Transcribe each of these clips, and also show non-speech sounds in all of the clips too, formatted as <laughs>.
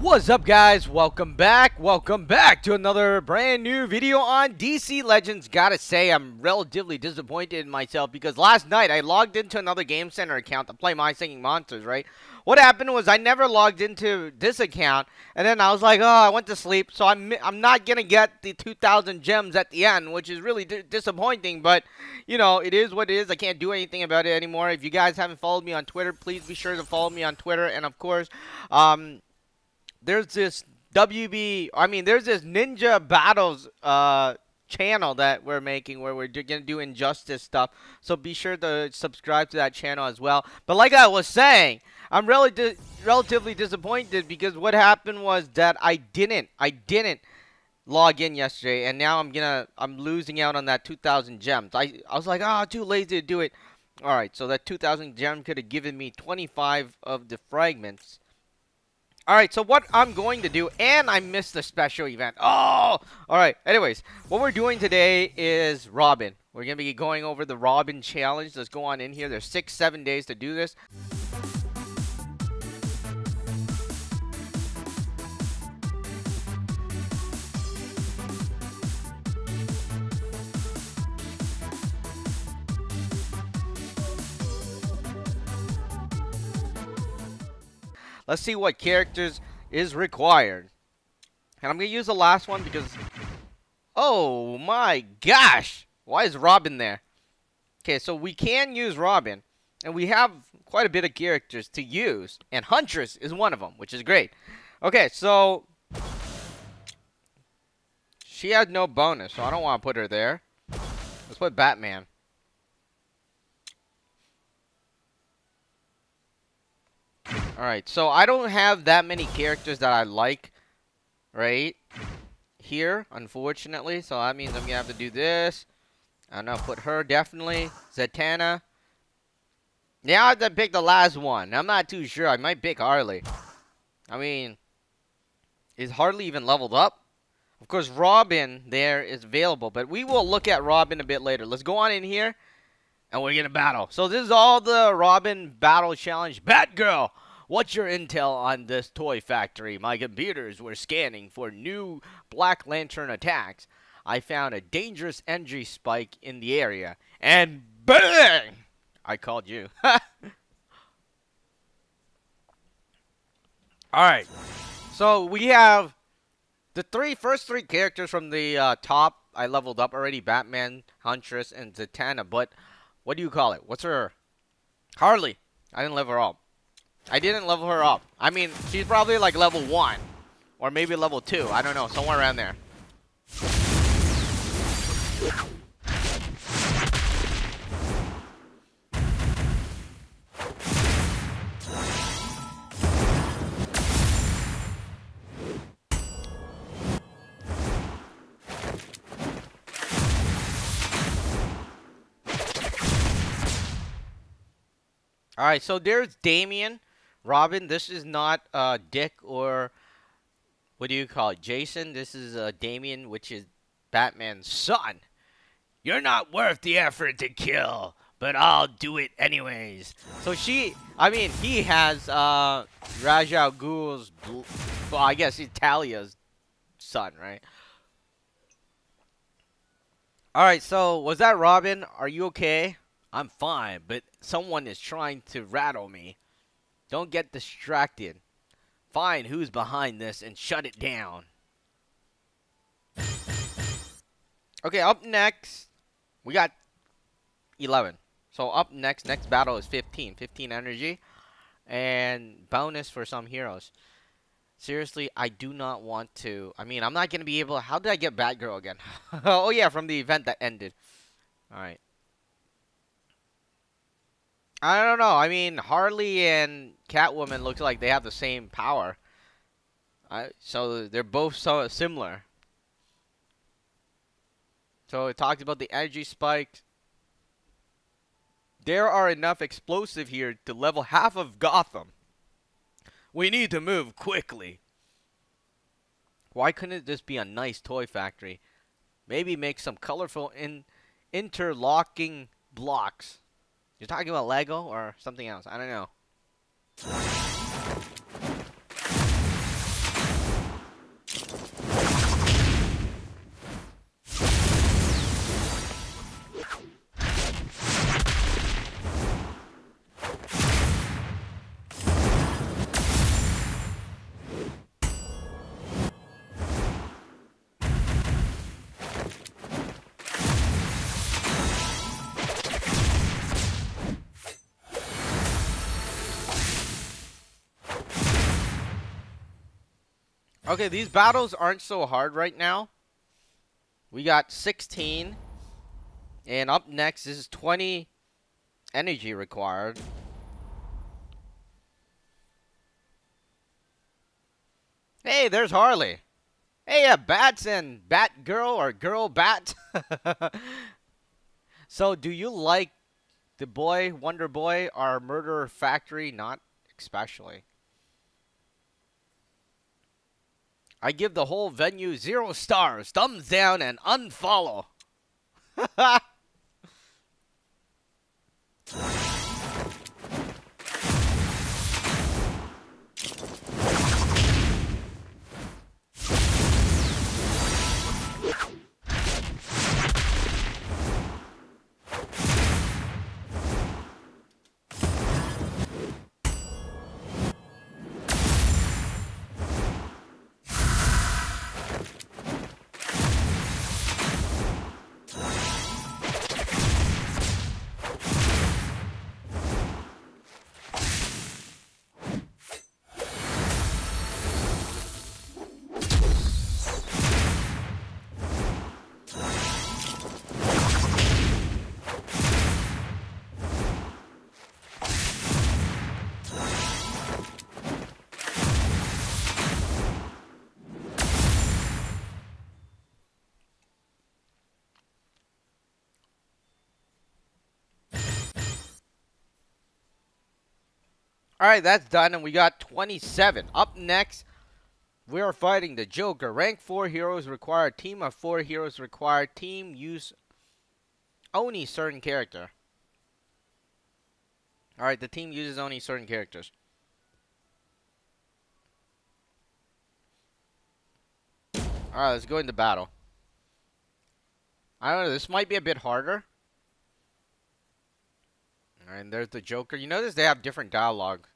What's up guys? Welcome back. Welcome back to another brand new video on DC Legends. Gotta say I'm relatively disappointed in myself because last night I logged into another Game Center account to play My Singing Monsters, right? What happened was I never logged into this account and then I was like, oh, I went to sleep. So I'm, I'm not gonna get the 2,000 gems at the end, which is really disappointing. But, you know, it is what it is. I can't do anything about it anymore. If you guys haven't followed me on Twitter, please be sure to follow me on Twitter. And of course, um, there's this WB, I mean, there's this Ninja Battles uh, channel that we're making where we're going to do Injustice stuff. So be sure to subscribe to that channel as well. But like I was saying, I'm really di relatively disappointed because what happened was that I didn't, I didn't log in yesterday and now I'm gonna I'm losing out on that 2000 gems I I was like oh too lazy to do it alright so that 2000 gem could have given me 25 of the fragments Alright, so what I'm going to do, and I missed the special event. Oh! Alright, anyways, what we're doing today is Robin. We're going to be going over the Robin challenge. Let's go on in here. There's six, seven days to do this. Let's see what characters is required. And I'm going to use the last one because... Oh my gosh! Why is Robin there? Okay, so we can use Robin. And we have quite a bit of characters to use. And Huntress is one of them, which is great. Okay, so... She has no bonus, so I don't want to put her there. Let's put Batman. Alright, so I don't have that many characters that I like, right? Here, unfortunately. So that means I'm gonna have to do this. I'm gonna put her definitely. Zatanna. Now I have to pick the last one. I'm not too sure. I might pick Harley. I mean, is Harley even leveled up? Of course, Robin there is available, but we will look at Robin a bit later. Let's go on in here, and we're gonna battle. So this is all the Robin battle challenge. Batgirl! What's your intel on this toy factory? My computers were scanning for new Black Lantern attacks. I found a dangerous energy spike in the area. And BANG! I called you. <laughs> Alright. So we have the three first three characters from the uh, top. I leveled up already. Batman, Huntress, and Zatanna. But what do you call it? What's her? Harley. I didn't level her up. I didn't level her up. I mean, she's probably like level 1. Or maybe level 2. I don't know. Somewhere around there. Alright, so there's Damian. Robin, this is not uh, Dick or what do you call it? Jason. This is uh, Damian, which is Batman's son. You're not worth the effort to kill, but I'll do it anyways. So she, I mean, he has uh, Ra's Ghul's, well, I guess he's Talia's son, right? Alright, so was that Robin? Are you okay? I'm fine, but someone is trying to rattle me. Don't get distracted. Find who's behind this and shut it down. <laughs> Okay, up next, we got 11. So up next, next battle is 15. 15 energy. And bonus for some heroes. Seriously, I do not want to. I mean, I'm not going to be able. How did I get Batgirl again? <laughs> oh, yeah, from the event that ended. Alright. I don't know. I mean, Harley and Catwoman look like they have the same power. I, so they're both so similar. So it talks about the energy spikes. There are enough explosive here to level half of Gotham. We need to move quickly. Why couldn't this be a nice toy factory? Maybe make some colorful in interlocking blocks. You're talking about Lego or something else? I don't know. Okay, these battles aren't so hard right now. We got 16. And up next, this is 20 energy required. Hey, there's Harley. Hey, a bats and bat girl or girl bat. <laughs> so, do you like the boy, Wonder Boy, or Murder Factory? Not especially. I give the whole venue zero stars, thumbs down, and unfollow. <laughs> All right, that's done, and we got 27. Up next, we are fighting the Joker. Rank 4 heroes required. Team of 4 heroes required. Team use only certain character. All right, the team uses only certain characters. All right, let's go into battle. I don't know, this might be a bit harder. And there's the Joker. You notice they have different dialogue.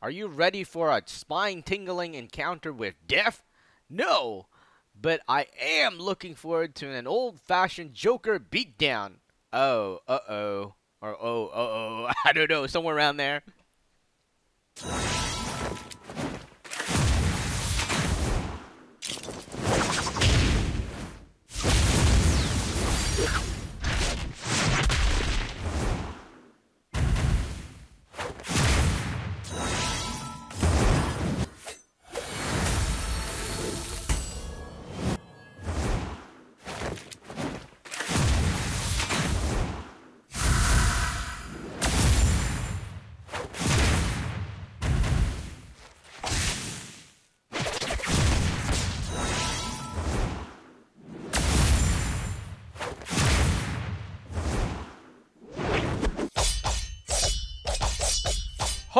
Are you ready for a spine-tingling encounter with death? No, but I am looking forward to an old-fashioned Joker beatdown. Oh, uh-oh. Or oh, uh-oh. <laughs> I don't know, somewhere around there.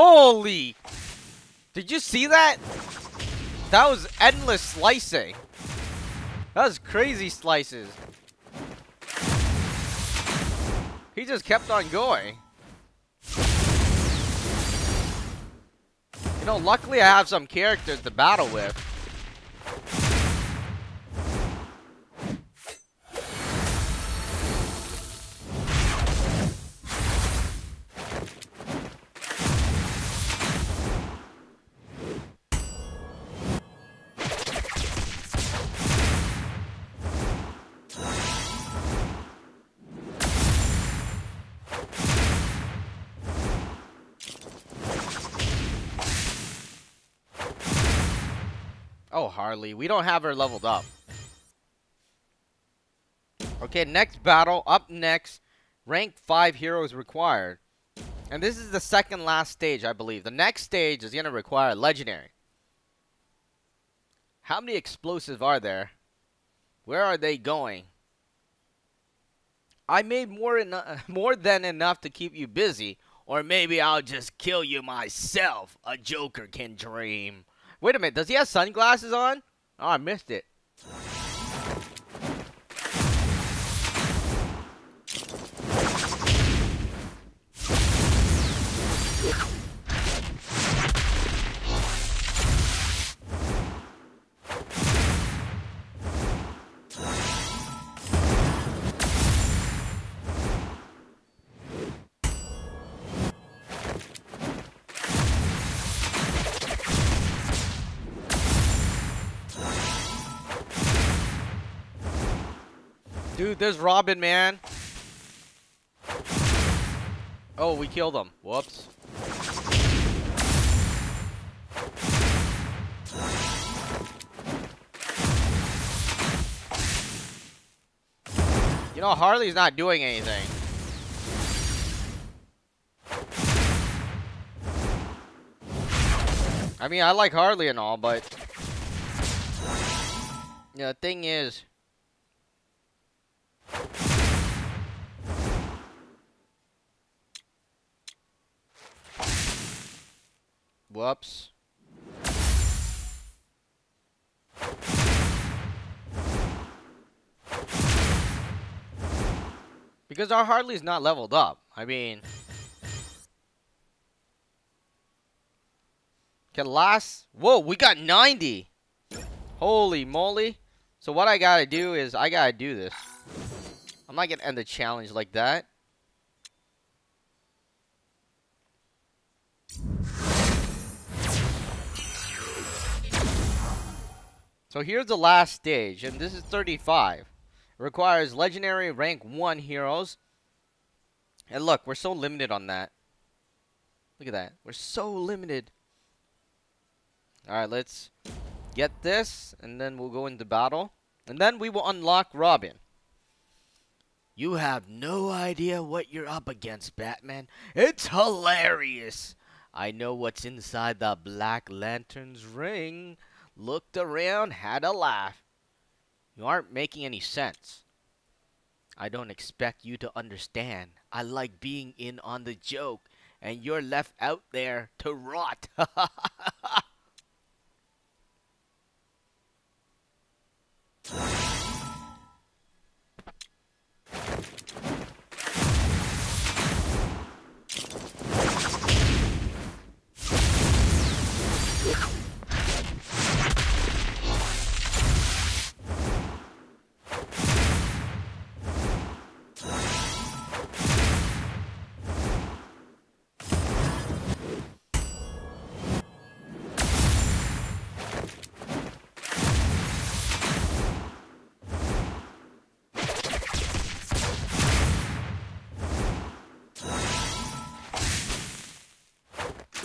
Holy! Did you see that? That was endless slicing. That was crazy slices. He just kept on going. You know, luckily I have some characters to battle with. We don't have her leveled up. Okay, next battle. Up next. Rank 5 heroes required. And this is the second last stage, I believe. The next stage is going to require Legendary. How many explosives are there? Where are they going? I made more, <laughs> more than enough to keep you busy. Or maybe I'll just kill you myself. A joker can dream. Wait a minute. Does he have sunglasses on? Oh, I missed it. Dude, there's Robin, man. Oh, we killed him. Whoops. You know, Harley's not doing anything. I mean, I like Harley and all, but... The thing is... Whoops. Because our Harley's not leveled up. I mean... Can last... Whoa, we got 90! Holy moly. So what I gotta do is, I gotta do this. I'm not gonna end the challenge like that. So here's the last stage, and this is 35. It requires legendary rank 1 heroes. And look, we're so limited on that. Look at that. We're so limited. Alright, let's get this, and then we'll go into battle. And then we will unlock Robin. You have no idea what you're up against, Batman. It's hilarious. I know what's inside the Black Lantern's ring looked around, had a laugh. You aren't making any sense. I don't expect you to understand. I like being in on the joke, and you're left out there to rot. <laughs>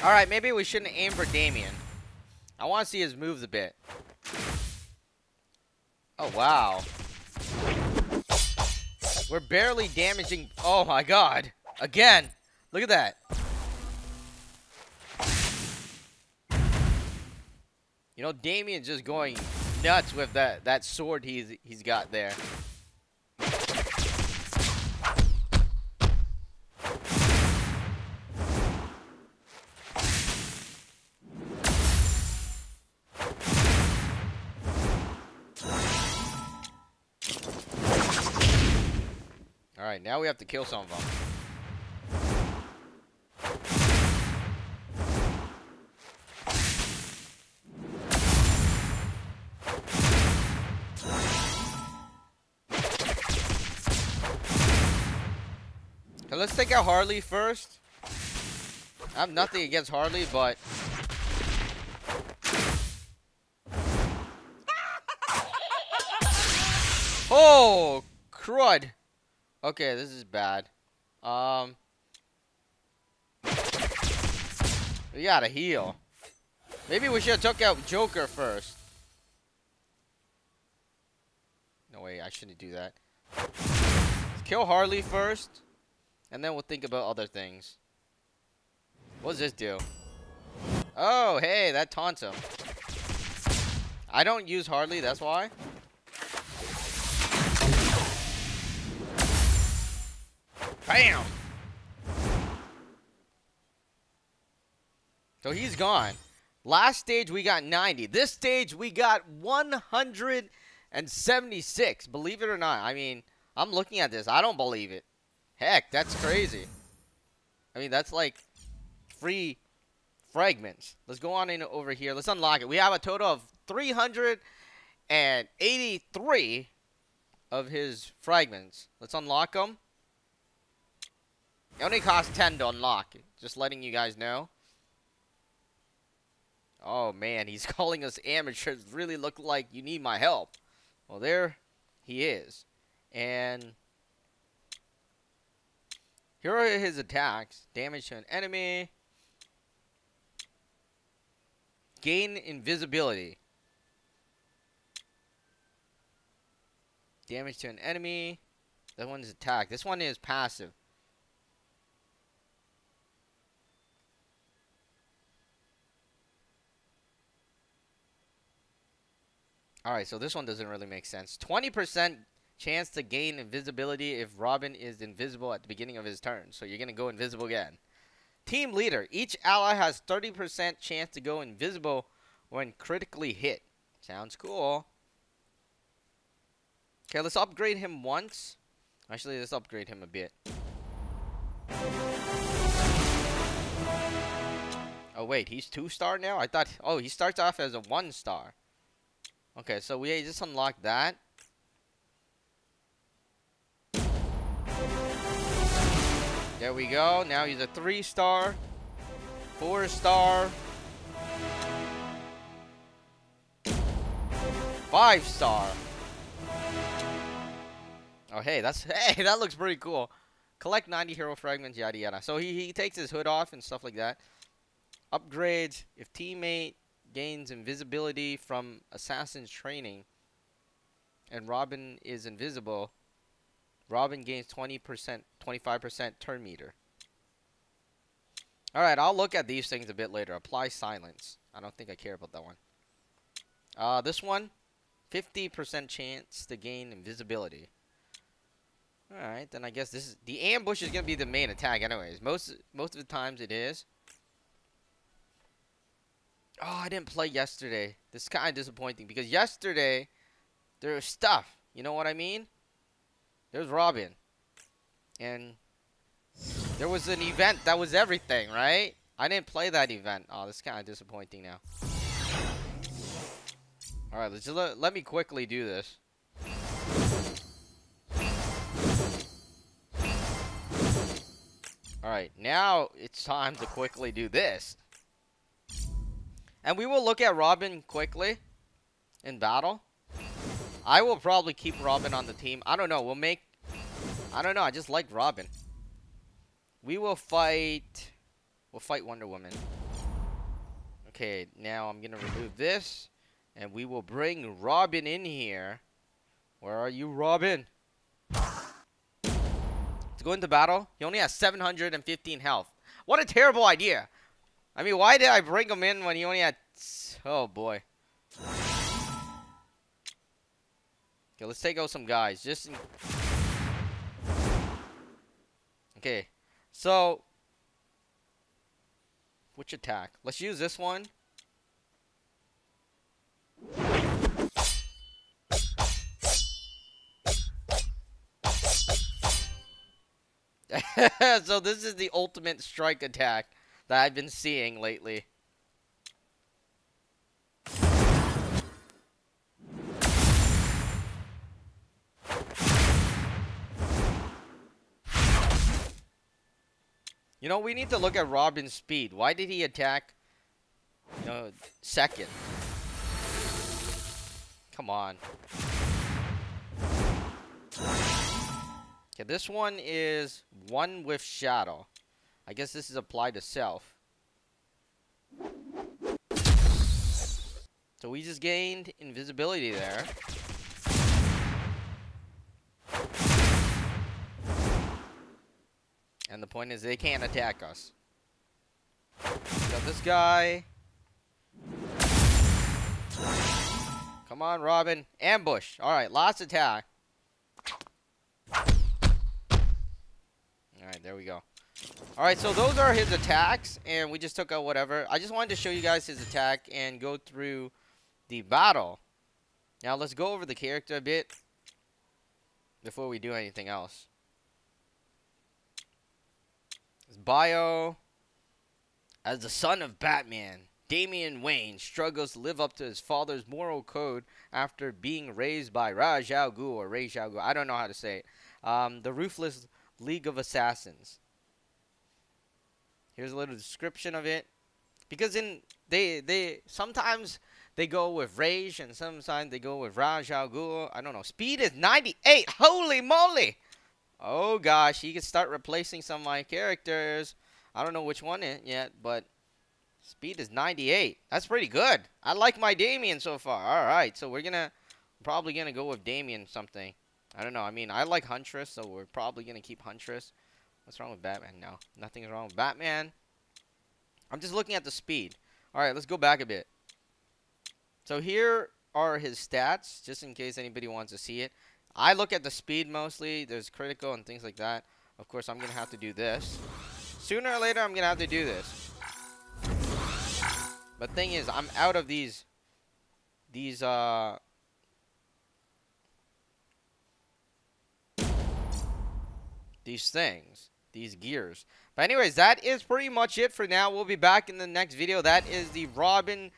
Alright, maybe we shouldn't aim for Damian. I want to see his moves a bit. Oh, wow. We're barely damaging... Oh, my God. Again. Look at that. You know, Damian's just going nuts with that, that sword he's, he's got there. Now we have to kill some of them. Let's take out Harley first. I have nothing against Harley, but... <laughs> Oh, crud. Okay, this is bad. Um, we gotta heal. Maybe we should have took out Joker first. No way, I shouldn't do that. Let's kill Harley first, and then we'll think about other things. What does this do? Oh, hey, that taunts him. I don't use Harley, that's why. Bam! So he's gone. Last stage we got 90. This stage we got 176. Believe it or not. I mean, I'm looking at this. I don't believe it. Heck, that's crazy. I mean, that's like free fragments. Let's go on in over here. Let's unlock it. We have a total of 383 of his fragments. Let's unlock them. It only costs 10 to unlock. Just letting you guys know. Oh, man. He's <laughs> calling us amateurs. Really look like you need my help. Well, there he is. And here are his attacks. Damage to an enemy. Gain invisibility. Damage to an enemy. That one is attack. This one is passive. Alright, so this one doesn't really make sense. 20% chance to gain invisibility if Robin is invisible at the beginning of his turn. So you're going to go invisible again. Team leader. Each ally has 30% chance to go invisible when critically hit. Sounds cool. Okay, let's upgrade him once. Actually, let's upgrade him a bit. Oh, wait, he's two star now? I thought, oh, he starts off as a one star. Okay, so we just unlocked that. There we go. Now he's a three star, four star, five star. Oh, hey, that's <laughs> hey, that looks pretty cool. Collect 90 hero fragments, yada yada. So he, he takes his hood off and stuff like that. Upgrades if teammate gains invisibility from assassin's training and Robin is invisible. Robin gains 20%, 25% turn meter. Alright, I'll look at these things a bit later. Apply silence. I don't think I care about that one. Uh, this one, 50% chance to gain invisibility. Alright, then I guess this is... The ambush is going to be the main attack anyways. Most, most of the times it is. Oh, I didn't play yesterday. This is kind of disappointing because yesterday there was stuff. You know what I mean? There's Robin. And there was an event that was everything, right? I didn't play that event. Oh, this is kind of disappointing now. Alright, let's just let, me quickly do this. Alright, now it's time to quickly do this. And we will look at Robin quickly in battle. I will probably keep Robin on the team. I don't know. We'll make... I don't know. I just like Robin. We will fight... We'll fight Wonder Woman. Okay, now I'm going to remove this. And we will bring Robin in here. Where are you, Robin? To go into battle, he only has 715 health. What a terrible idea. I mean, why did I bring him in when he only had... Oh, boy. Okay, let's take out some guys. Just... Okay. So... Which attack? Let's use this one. <laughs> so this is the ultimate strike attack that I've been seeing lately. You know, we need to look at Robin's speed. Why did he attack, you know, second? Come on. Okay, this one is one with shadow. I guess this is applied to self. So we just gained invisibility there. And the point is they can't attack us. So this guy. Come on, Robin. Ambush. Alright, last attack. Alright, there we go. Alright, so those are his attacks, and we just took out whatever. I just wanted to show you guys his attack and go through the battle. Now, let's go over the character a bit before we do anything else. His bio. As the son of Batman, Damian Wayne struggles to live up to his father's moral code after being raised by Ra's al or Ra's al. I don't know how to say it. Um, the ruthless League of Assassins. Here's a little description of it. Because in they they sometimes they go with Rage, and sometimes they go with Raj Ghul. I don't know. Speed is 98. Holy moly! Oh gosh, he can start replacing some of my characters. I don't know which one yet, but speed is 98. That's pretty good. I like my Damian so far. All right, so we're gonna probably gonna go with Damian something. I don't know. I mean, I like Huntress, so we're probably gonna keep Huntress. What's wrong with Batman? No, nothing's wrong with Batman. I'm just looking at the speed. All right, let's go back a bit. So here are his stats, just in case anybody wants to see it. I look at the speed mostly. There's critical and things like that. Of course, I'm going to have to do this. Sooner or later, I'm going to have to do this. But thing is, I'm out of these, these, uh, these things, these gears. But anyways, that is pretty much it for now. We'll be back in the next video. That is the Robin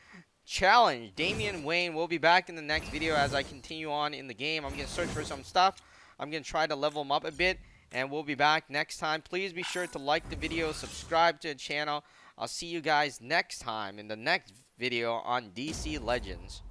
challenge. Damian Wayne will be back in the next video as I continue on in the game. I'm going to search for some stuff. I'm going to try to level him up a bit. And we'll be back next time. Please be sure to like the video, subscribe to the channel. I'll see you guys next time in the next video on DC Legends.